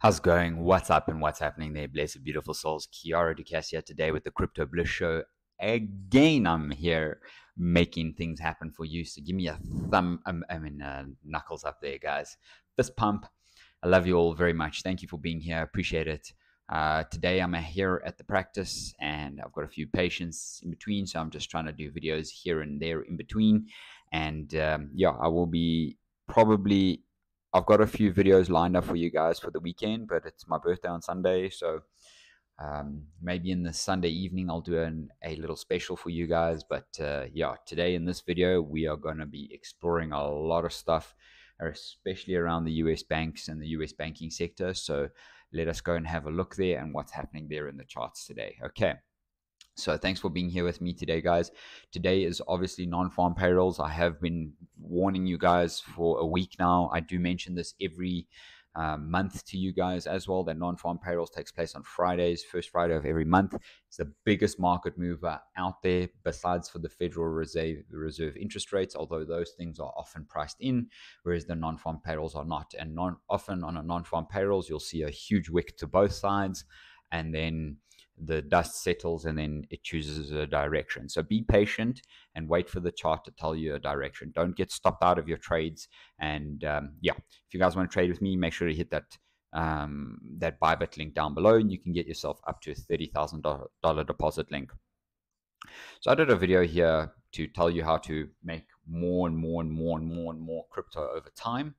How's it going? What's up and what's happening there? Blessed, beautiful souls. Kiara Ducasse today with the Crypto Bliss Show. Again, I'm here making things happen for you. So give me a thumb, um, I mean, uh, knuckles up there, guys. Fist pump. I love you all very much. Thank you for being here. I appreciate it. Uh, today I'm here at the practice and I've got a few patients in between. So I'm just trying to do videos here and there in between. And um, yeah, I will be probably I've got a few videos lined up for you guys for the weekend, but it's my birthday on Sunday, so um, maybe in the Sunday evening I'll do an, a little special for you guys. But uh, yeah, today in this video we are going to be exploring a lot of stuff, especially around the US banks and the US banking sector. So let us go and have a look there and what's happening there in the charts today. Okay. So thanks for being here with me today, guys. Today is obviously non-farm payrolls. I have been warning you guys for a week now. I do mention this every um, month to you guys as well. That non-farm payrolls takes place on Fridays, first Friday of every month. It's the biggest market mover out there, besides for the Federal Reserve Reserve interest rates. Although those things are often priced in, whereas the non-farm payrolls are not. And non often on a non-farm payrolls, you'll see a huge wick to both sides, and then the dust settles and then it chooses a direction. So be patient and wait for the chart to tell you a direction. Don't get stopped out of your trades. And um, yeah, if you guys want to trade with me, make sure to hit that um, that Bybit link down below, and you can get yourself up to a thirty thousand dollar deposit link. So I did a video here to tell you how to make more and more and more and more and more crypto over time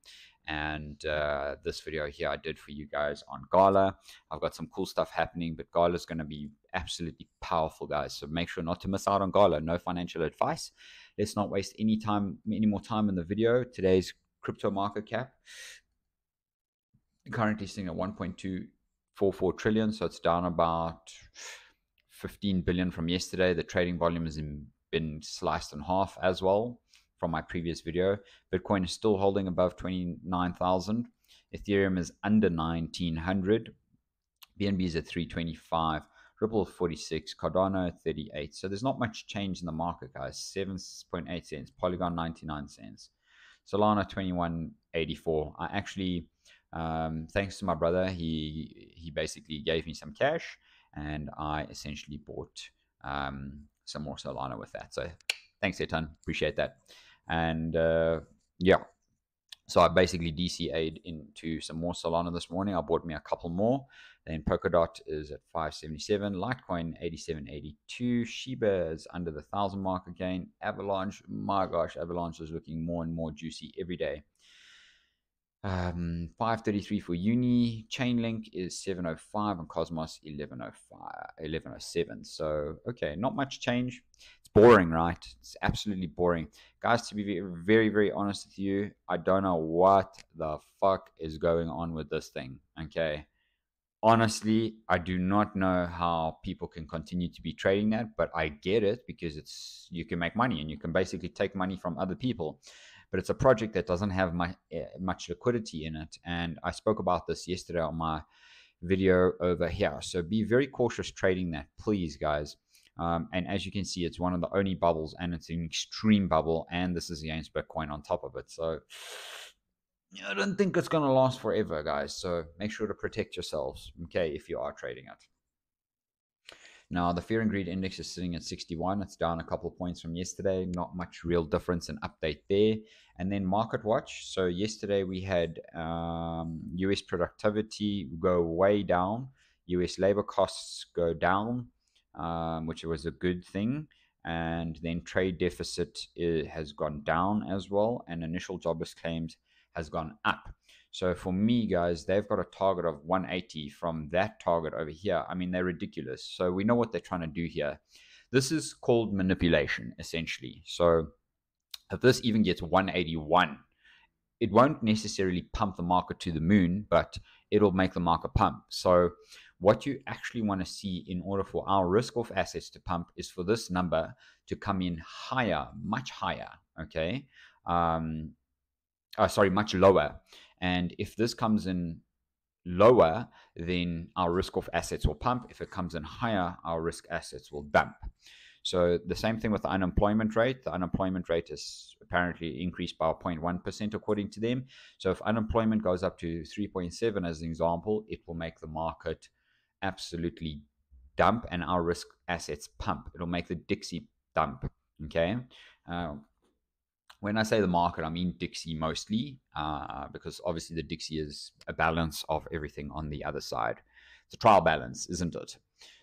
and uh, this video here I did for you guys on Gala. I've got some cool stuff happening, but Gala is going to be absolutely powerful, guys. So make sure not to miss out on Gala. No financial advice. Let's not waste any time, any more time in the video. Today's crypto market cap currently sitting at 1.244 trillion, so it's down about 15 billion from yesterday. The trading volume has been sliced in half as well from my previous video. Bitcoin is still holding above 29,000. Ethereum is under 1900. BNB is at 325. Ripple 46, Cardano 38. So there's not much change in the market, guys. 7.8 cents, Polygon 99 cents, Solana 21.84. I actually, um, thanks to my brother, he he basically gave me some cash, and I essentially bought um, some more Solana with that. So thanks, Etan. Appreciate that. And uh, yeah, so I basically DCA'd into some more Solana this morning. I bought me a couple more. Then Polkadot is at 577, Litecoin 8782, Shiba is under the 1000 mark again. Avalanche, my gosh, Avalanche is looking more and more juicy every day. Um, 533 for Uni, Chainlink is 705, and Cosmos 1105, 1107. So, okay, not much change boring, right? It's absolutely boring. Guys, to be very, very honest with you, I don't know what the fuck is going on with this thing. Okay. Honestly, I do not know how people can continue to be trading that, but I get it because it's you can make money and you can basically take money from other people. But it's a project that doesn't have much, eh, much liquidity in it. And I spoke about this yesterday on my video over here. So be very cautious trading that, please, guys. Um, and as you can see, it's one of the only bubbles, and it's an extreme bubble, and this is against Bitcoin on top of it. So I don't think it's going to last forever, guys. So make sure to protect yourselves, okay, if you are trading it. Now, the fear and greed index is sitting at 61. It's down a couple of points from yesterday. Not much real difference in update there. And then Market Watch. So, yesterday we had um, US productivity go way down, US labor costs go down um, which was a good thing. And then trade deficit has gone down as well, and initial jobless claims has gone up. So for me, guys, they've got a target of 180 from that target over here. I mean, they're ridiculous. So we know what they're trying to do here. This is called manipulation, essentially. So if this even gets 181, it won't necessarily pump the market to the moon, but it'll make the market pump. So what you actually want to see in order for our risk off assets to pump is for this number to come in higher, much higher, okay? Um, uh, sorry, much lower. And if this comes in lower, then our risk off assets will pump. If it comes in higher, our risk assets will dump. So the same thing with the unemployment rate. The unemployment rate is apparently increased by 0.1% according to them. So if unemployment goes up to 3.7 as an example, it will make the market absolutely dump and our risk assets pump. It'll make the Dixie dump. Okay. Uh, when I say the market, I mean Dixie mostly, uh, because obviously the Dixie is a balance of everything on the other side. It's a trial balance, isn't it?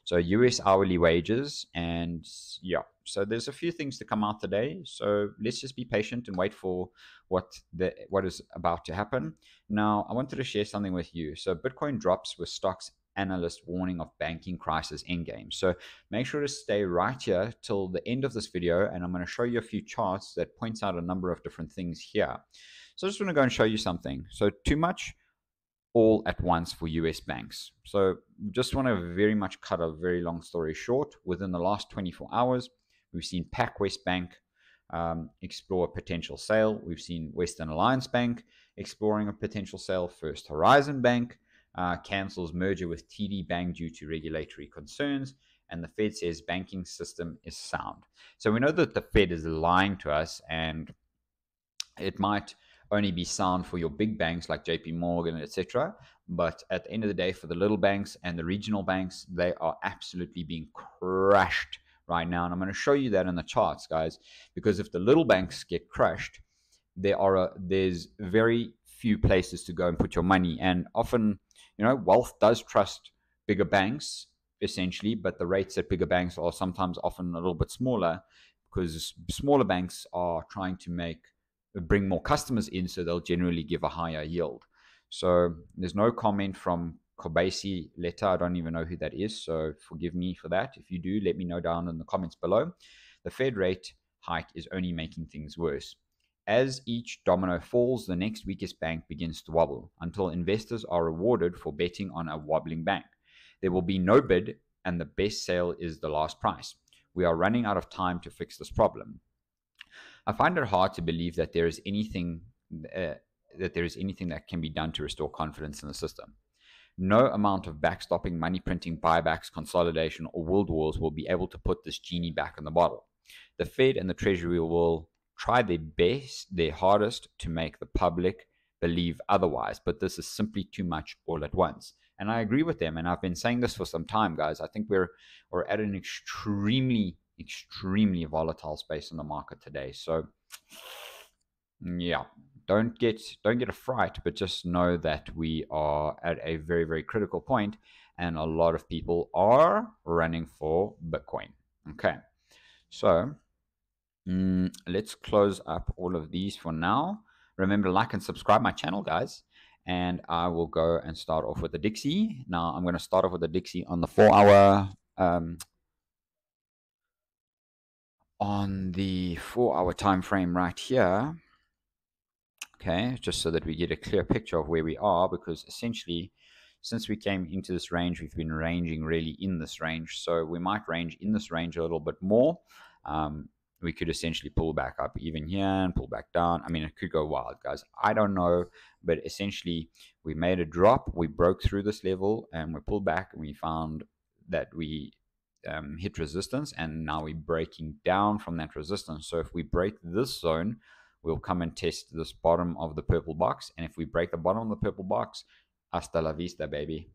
So US hourly wages, and yeah, so there's a few things to come out today. So let's just be patient and wait for what the what is about to happen. Now, I wanted to share something with you. So Bitcoin drops with stocks analyst warning of banking crisis endgame. So make sure to stay right here till the end of this video, and I'm going to show you a few charts that points out a number of different things here. So I just want to go and show you something. So too much all at once for US banks. So just want to very much cut a very long story short. Within the last 24 hours, we've seen PacWest Bank um, explore a potential sale. We've seen Western Alliance Bank exploring a potential sale. First Horizon Bank uh, cancels merger with TD Bank due to regulatory concerns. And the Fed says banking system is sound. So we know that the Fed is lying to us and it might only be sound for your big banks like JP Morgan, etc. But at the end of the day, for the little banks and the regional banks, they are absolutely being crushed right now. And I'm going to show you that in the charts, guys, because if the little banks get crushed, there are a, there's very few places to go and put your money. And often, you know, wealth does trust bigger banks essentially, but the rates at bigger banks are sometimes often a little bit smaller because smaller banks are trying to make bring more customers in, so they'll generally give a higher yield. So there's no comment from Kobeissi letter. I don't even know who that is, so forgive me for that. If you do, let me know down in the comments below. The Fed rate hike is only making things worse. As each domino falls, the next weakest bank begins to wobble until investors are rewarded for betting on a wobbling bank. There will be no bid, and the best sale is the last price. We are running out of time to fix this problem. I find it hard to believe that there is anything uh, that there is anything that can be done to restore confidence in the system. No amount of backstopping, money printing, buybacks, consolidation, or world wars will be able to put this genie back in the bottle. The Fed and the Treasury will try their best, their hardest to make the public believe otherwise, but this is simply too much all at once. And I agree with them, and I've been saying this for some time, guys. I think we're we're at an extremely extremely volatile space in the market today. So yeah, don't get don't get a fright, but just know that we are at a very very critical point, and a lot of people are running for Bitcoin. Okay, so mm, let's close up all of these for now. Remember like and subscribe my channel, guys. And I will go and start off with the Dixie. Now I'm going to start off with the Dixie on the four hour um, on the four hour time frame right here okay just so that we get a clear picture of where we are because essentially since we came into this range we've been ranging really in this range so we might range in this range a little bit more um, we could essentially pull back up even here and pull back down i mean it could go wild guys i don't know but essentially we made a drop we broke through this level and we pulled back and we found that we um, hit resistance and now we're breaking down from that resistance. So if we break this zone, we'll come and test this bottom of the purple box. And if we break the bottom of the purple box, hasta la vista, baby.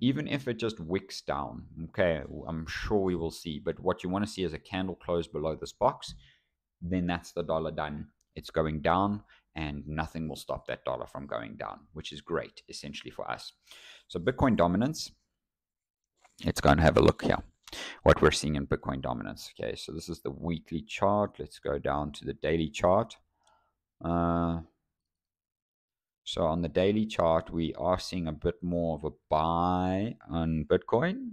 Even if it just wicks down, okay, I'm sure we will see. But what you want to see is a candle close below this box. Then that's the dollar done. It's going down and nothing will stop that dollar from going down, which is great essentially for us. So Bitcoin dominance, let's go and have a look here what we're seeing in Bitcoin dominance. Okay, so this is the weekly chart. Let's go down to the daily chart. Uh, so on the daily chart, we are seeing a bit more of a buy on Bitcoin.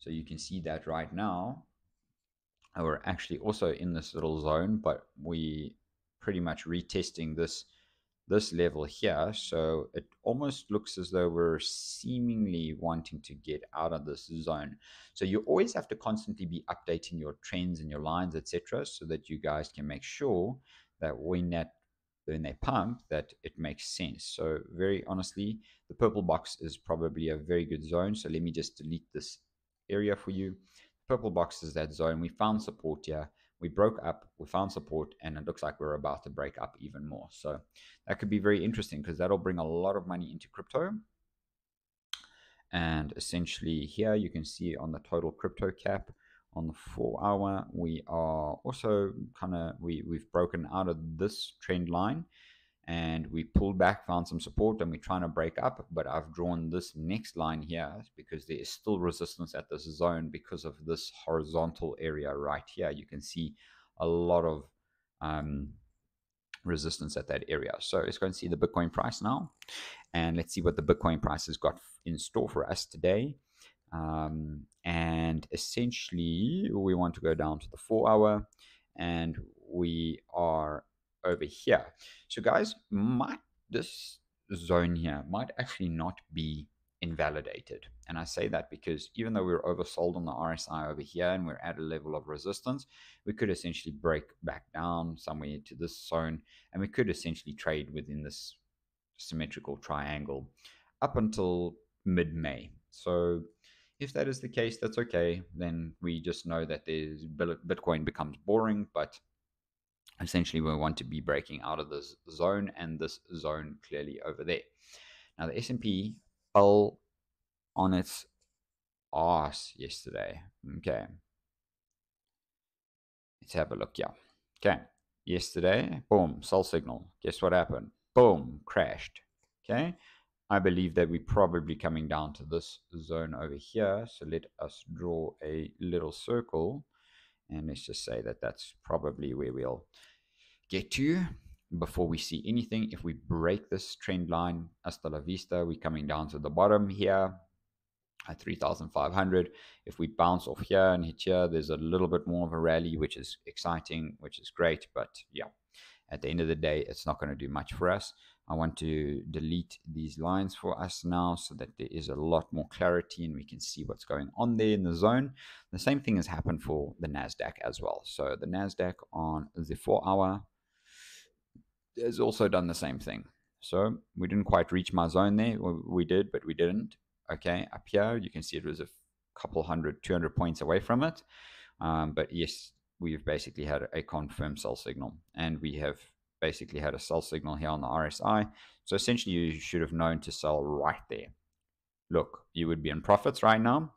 So you can see that right now. We're actually also in this little zone, but we pretty much retesting this this level here. So it almost looks as though we're seemingly wanting to get out of this zone. So you always have to constantly be updating your trends and your lines, etc., so that you guys can make sure that when that when they pump that it makes sense. So very honestly, the purple box is probably a very good zone. So let me just delete this area for you. Purple box is that zone. We found support here. we broke up, we found support, and it looks like we're about to break up even more. So that could be very interesting because that'll bring a lot of money into crypto. And essentially here you can see on the total crypto cap on the four hour, we are also kind of, we, we've broken out of this trend line and we pulled back, found some support, and we're trying to break up. But I've drawn this next line here because there is still resistance at this zone because of this horizontal area right here. You can see a lot of um, resistance at that area. So let's go and see the Bitcoin price now. And let's see what the Bitcoin price has got in store for us today. Um, and essentially, we want to go down to the four hour and we are over here. So guys, might this zone here might actually not be invalidated. And I say that because even though we're oversold on the RSI over here and we're at a level of resistance, we could essentially break back down somewhere to this zone and we could essentially trade within this symmetrical triangle up until mid-May. So if that is the case, that's okay. Then we just know that there's Bitcoin becomes boring, but essentially we want to be breaking out of this zone and this zone clearly over there. Now the S&P fell on its ass yesterday. Okay. Let's have a look Yeah. Okay. Yesterday, boom, sell signal. Guess what happened? Boom, crashed. Okay. I believe that we're probably coming down to this zone over here. So let us draw a little circle. And let's just say that that's probably where we'll get to before we see anything. If we break this trend line, hasta la vista, we're coming down to the bottom here at 3,500. If we bounce off here and hit here, there's a little bit more of a rally, which is exciting, which is great. But yeah, at the end of the day, it's not going to do much for us. I want to delete these lines for us now so that there is a lot more clarity and we can see what's going on there in the zone. The same thing has happened for the NASDAQ as well. So the NASDAQ on the four hour has also done the same thing. So we didn't quite reach my zone there. We did, but we didn't. Okay, up here, you can see it was a couple hundred, 200 points away from it. Um, but yes, we've basically had a confirmed sell signal. And we have basically had a sell signal here on the RSI. So essentially, you should have known to sell right there. Look, you would be in profits right now.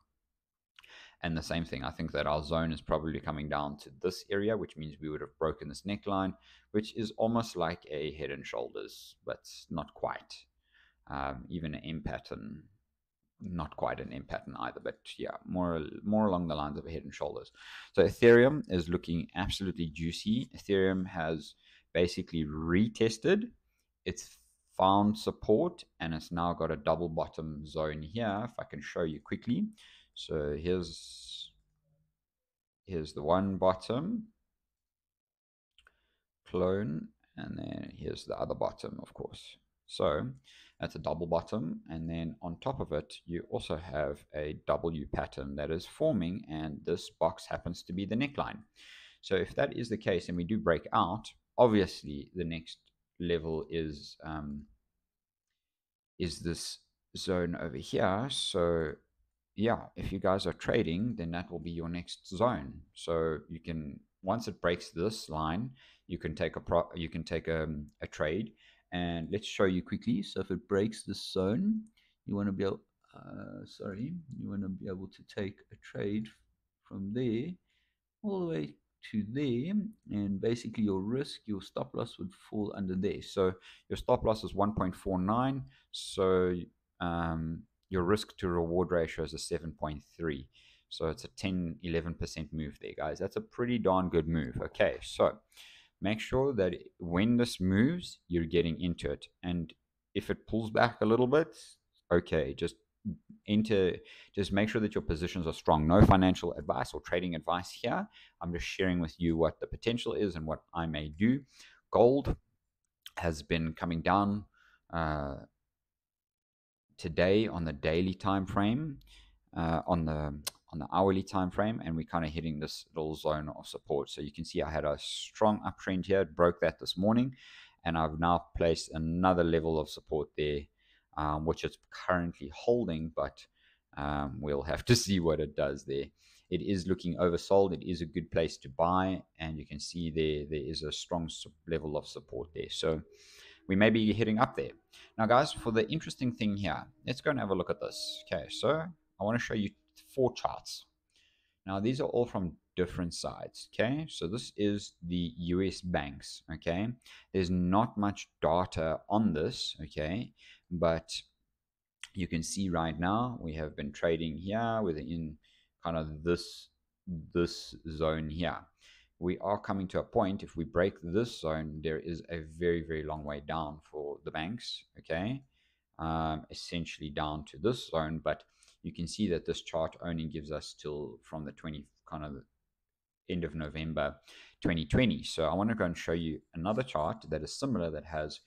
And the same thing, I think that our zone is probably coming down to this area, which means we would have broken this neckline, which is almost like a head and shoulders, but not quite. Um, even an M pattern, not quite an M pattern either, but yeah, more more along the lines of a head and shoulders. So Ethereum is looking absolutely juicy. Ethereum has basically retested its found support and it's now got a double bottom zone here if I can show you quickly. So here's here's the one bottom clone and then here's the other bottom of course. So that's a double bottom and then on top of it you also have a W pattern that is forming and this box happens to be the neckline. So if that is the case and we do break out obviously the next level is um, is this zone over here so yeah, if you guys are trading, then that will be your next zone. So you can once it breaks this line, you can take a pro you can take a, um, a trade. And let's show you quickly. So if it breaks this zone, you want to be able, uh, sorry, you want to be able to take a trade from there all the way to there and basically your risk your stop loss would fall under there so your stop loss is 1.49 so um, your risk to reward ratio is a 7.3. So it's a 10, 11% move there, guys. That's a pretty darn good move. Okay, so make sure that when this moves, you're getting into it. And if it pulls back a little bit, okay, just into just make sure that your positions are strong. No financial advice or trading advice here. I'm just sharing with you what the potential is and what i may do. Gold has been coming down uh, today on the daily time frame, uh, on the on the hourly time frame, and we're kind of hitting this little zone of support. So you can see I had a strong uptrend here, broke that this morning, and I've now placed another level of support there, um, which it's currently holding, but um, we'll have to see what it does there. it is looking oversold. It is a good place to buy, and you can see there there is a strong level of support there. So we may be hitting up there. Now, guys, for the interesting thing here, let's go and have a look at this. Okay, so I want to show you four charts. Now, these are all from different sides. Okay, so this is the US banks. Okay, there's not much data on this. Okay, but you can see right now we have been trading here within kind of this this zone here. We are coming to a point if we break this zone there is a very very long way down for the banks okay? Um, essentially down to this zone but you can see that this chart only gives us till from the 20 kind of end of November 2020 so I want to go and show you another chart that is similar that has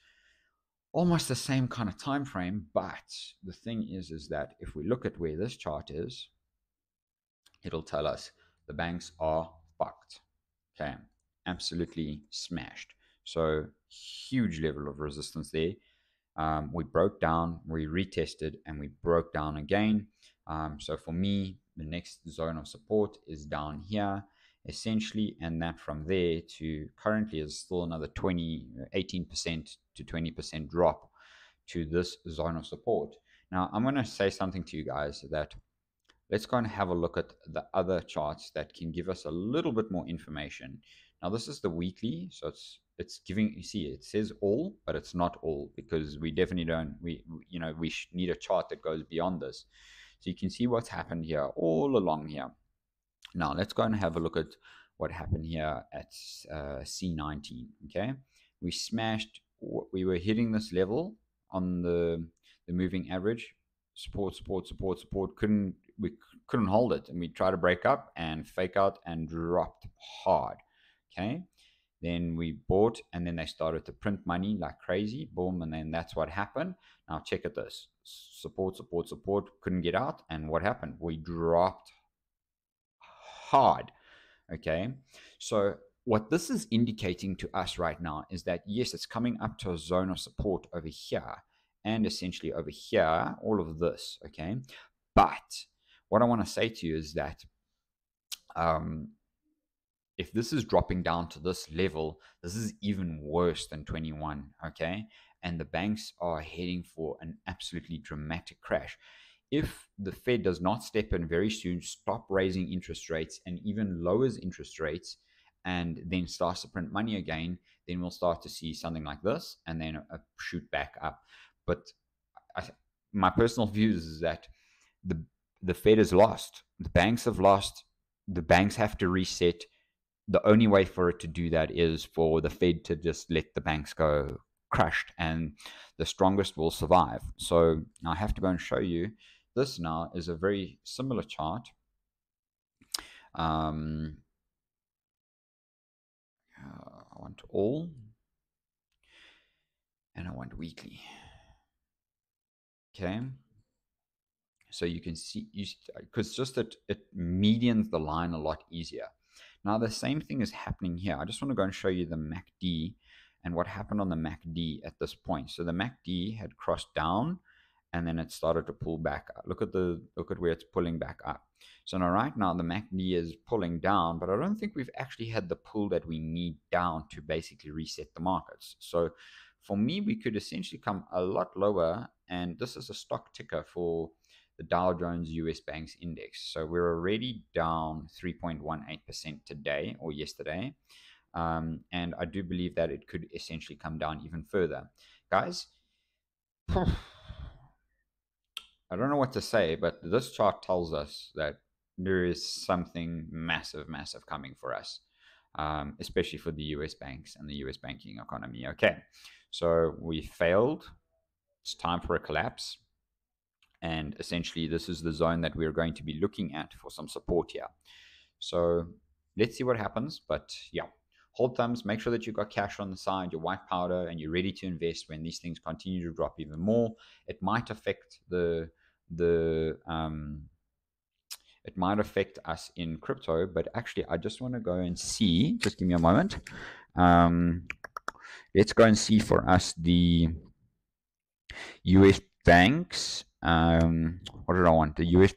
almost the same kind of time frame but the thing is is that if we look at where this chart is it'll tell us the banks are fucked okay? Absolutely smashed. So huge level of resistance there. Um, we broke down we retested and we broke down again. Um, so for me the next zone of support is down here essentially and that from there to currently is still another 20 18% to 20% drop to this zone of support. Now i'm going to say something to you guys that let's go and have a look at the other charts that can give us a little bit more information. Now this is the weekly so it's it's giving you see it says all but it's not all because we definitely don't we you know we need a chart that goes beyond this. So you can see what's happened here all along here now let's go and have a look at what happened here at uh, C19. Okay, we smashed. We were hitting this level on the the moving average. Support, support, support, support. Couldn't we couldn't hold it, and we tried to break up and fake out and dropped hard. Okay, then we bought, and then they started to print money like crazy. Boom, and then that's what happened. Now check at this support, support, support. Couldn't get out, and what happened? We dropped hard. Okay. So, what this is indicating to us right now is that yes, it's coming up to a zone of support over here and essentially over here, all of this. Okay. But what I want to say to you is that um, if this is dropping down to this level, this is even worse than 21. Okay. And the banks are heading for an absolutely dramatic crash if the Fed does not step in very soon, stop raising interest rates, and even lowers interest rates, and then starts to print money again, then we'll start to see something like this and then a shoot back up. But I, my personal views is that the the Fed has lost, the banks have lost, the banks have to reset. The only way for it to do that is for the Fed to just let the banks go crushed, and the strongest will survive. So I have to go and show you this now is a very similar chart. Um, uh, I want all and I want weekly. Okay. So you can see, because just that it medians the line a lot easier. Now the same thing is happening here. I just want to go and show you the MACD and what happened on the MACD at this point. So the MACD had crossed down and then it started to pull back up. Look at the look at where it's pulling back up. So now right now the MACD is pulling down, but I don't think we've actually had the pull that we need down to basically reset the markets. So for me, we could essentially come a lot lower, and this is a stock ticker for the Dow Jones US Banks Index. So we're already down 3.18% today or yesterday. Um, and I do believe that it could essentially come down even further. Guys, I don't know what to say, but this chart tells us that there is something massive, massive coming for us, um, especially for the US banks and the US banking economy. Okay, so we failed. It's time for a collapse. And essentially, this is the zone that we're going to be looking at for some support here. So let's see what happens. But yeah, hold thumbs, make sure that you've got cash on the side, your white powder, and you're ready to invest when these things continue to drop even more. It might affect the the um, it might affect us in crypto, but actually, I just want to go and see. Just give me a moment. Um, let's go and see for us the US banks. Um, what did I want? The US.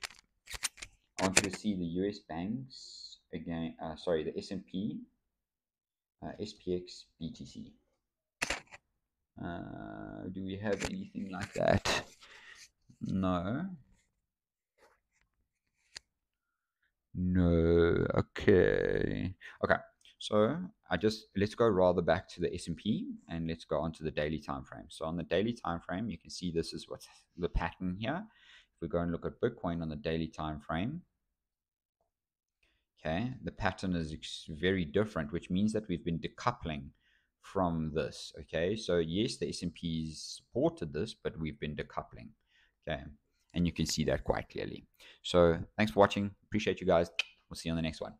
I want to see the US banks again. Uh, sorry, the S&P, uh, SPX, BTC. Uh, do we have anything like that? No. No. Okay. Okay. So I just let's go rather back to the S&P and let's go on to the daily time frame. So on the daily time frame, you can see this is what's the pattern here. If we go and look at Bitcoin on the daily time frame, okay, the pattern is very different, which means that we've been decoupling from this. Okay, so yes, the S&P's supported this, but we've been decoupling. Okay, and you can see that quite clearly. So thanks for watching. Appreciate you guys. We'll see you on the next one.